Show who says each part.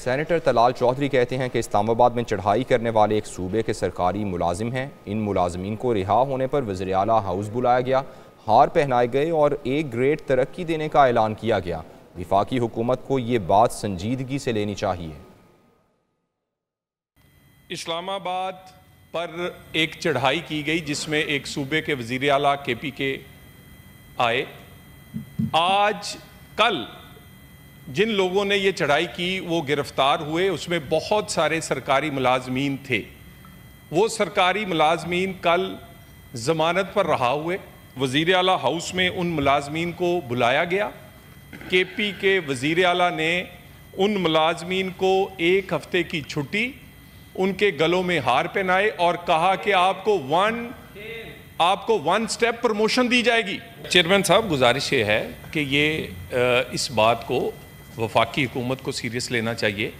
Speaker 1: Senator Talal Chaudhary कहते हैं कि इस्लामाबाद में चढ़ाई करने वाले एक सूबे के सरकारी मुलाजिम हैं। इन मुलाजमीन को रिहा होने पर वजी अला हाउस बुलाया गया। हार पहनाए गए और एक ग्रेड तरक्की देने का ऐलान किया गया। विफाकी हुकूमत को ये बात संजीदगी से लेनी चाहिए।
Speaker 2: इस्लामाबाद पर एक चढ़ाई की गई जिसमें एक सूबे के वज़ीर अला के पी के आए। आज कल जिन लोगों ने ये चढ़ाई की, वो गिरफ़्तार हुए। उसमें बहुत सारे सरकारी मुलाजमीन थे। वो सरकारी मुलाजमीन कल ज़मानत पर रहा हुए। वज़ी अला हाउस में उन मुलाजमीन को बुलाया गया। के पी के वज़ी अला ने उन मुलाजमीन को एक हफ़्ते की छुट्टी, उनके गलों में हार पहनाए और कहा कि आपको वन आपको वन स्टेप प्रमोशन दी जाएगी। चेयरमैन साहब, गुजारिश ये है कि ये इस बात को वफाकी हुकूमत को सीरियस लेना चाहिए।